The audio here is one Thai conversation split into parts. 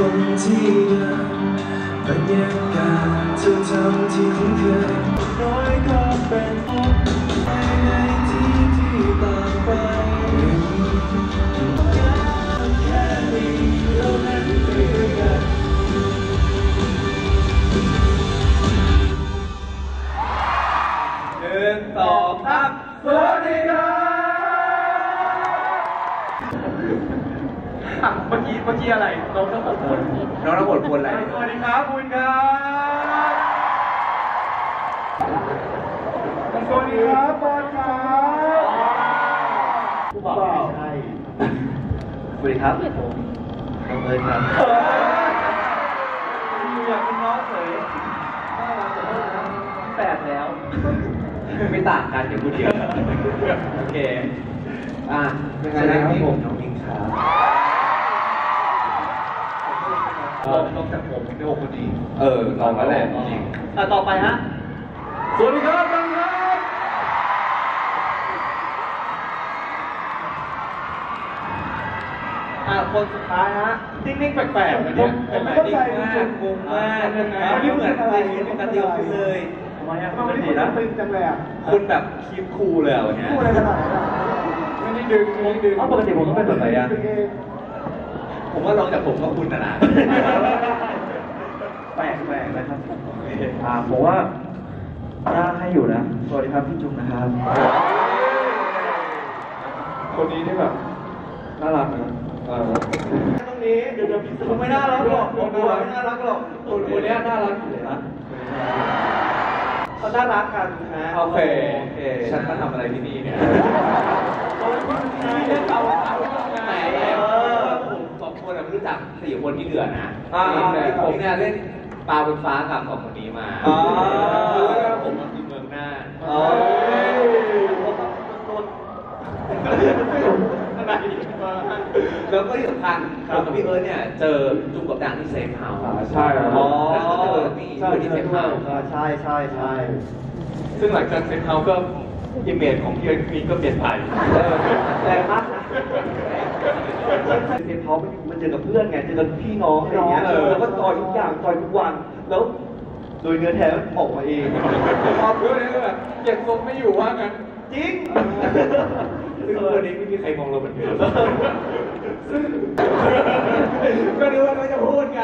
ที่เดิมบรรยากาศเท่าๆที่คุ้นเคยน้อยก็เป็นพบในที่ที่ต่างไปแค่มีเรานั้นคือกันหนึ่งสองสามสวัสดีครับ เมื่อกี้เมื่อกี้อะไรน้องทั้งหกคนน้องทั้งหกคนอะไรสวัสดีครับคุณครับสวัสดีครับบอลครับผู้บ่าวไม่ใช่สวัสดีครับผมน้องเอิร์ธครับอย่ากเป็นน้องเฉยน่ารักแต่ว่าแปดแล้ว ไม่ต่างกันอย่างพูดเดียวโอเค อะเป็นไงนะครับผมน้องยิงครับ ลองจากผมเป็นหกคนนี้เออลองแล้วแหละจริงอะต่อไปฮะ สวัสดีครับบังครับ อะคนสุดท้ายฮะ นิ่งๆแปลกๆนะเนี่ยแปลกๆนิ่งมากงงมากไม่เหมือนใครปกติของคุณเลยทำไมอะปกตินะตึงจังเลยอะคุณแบบคีบคูลเลยอะวันเนี้ยพูดอะไรขนาดนั้นอะไม่ได้ดึงไม่ได้ดึงอ้าวปกติผมต้องเป็นแบบไหนอะดึงเง ผมว่าลองจากผมก็คุณนะนะแปลกแปลกนะครับอ่าผมว่าน่าให้อยู่นะ สวัสดีครับพี่จุ๊บนะครับ คนนี้ที่แบบน่ารักนะเออตรงนี้เดี๋ยวเดี๋ยวผมไม่น่ารักหรอกผมดูไม่น่ารักหรอกคนคนนี้น่ารักอยู่เลยนะเขาน่ารักกันนะโอเคโอเคฉันมาทำอะไรที่นี่เนี่ยเล่นเอาเอาไหนเออผมสองคนไม่รู้จัก สี่คนที่เหลือนะผมเนี่ยเล่นปลาบนฟ้ากับสองคนนี้มารู้ว่าผมมันคือเมืองหน้าแล้วก็ที่สำคัญผมกับพี่เอิร์ธเนี่ยเจอจุ่มกับดังที่ safe house ใช่ครับอ๋อแล้วก็เจอนี่อยู่ที่ safe house ใช่ใช่ใช่ซึ่งหลังจาก safe house ก็ image ของพี่เอิร์ธนี่ก็เปลี่ยนไปแรงมากนะ เทปเขามันเจอกับเพื่อนไงเจอกับพี่น้องอะไรอย่างเงี้ยเออแล้วก็จอยทุกอย่างจอยทุกวัน แล้วโดยเนื้อแท้มันออกมาเองความรู้นี่ก็แบบเก็บทรงไม่อยู่ว่างั้น จริงซึ่งวันนี้ไม่มีใครมองเราเหมือนเดิมก็นึกว่าเขาจะพูดไง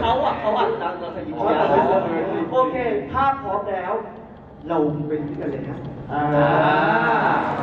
เขาอะเขาอะดังเราขยิบโอเค ถ้าพร้อมแล้ว เราเป็นที่กันเลยนะอ่าอ่า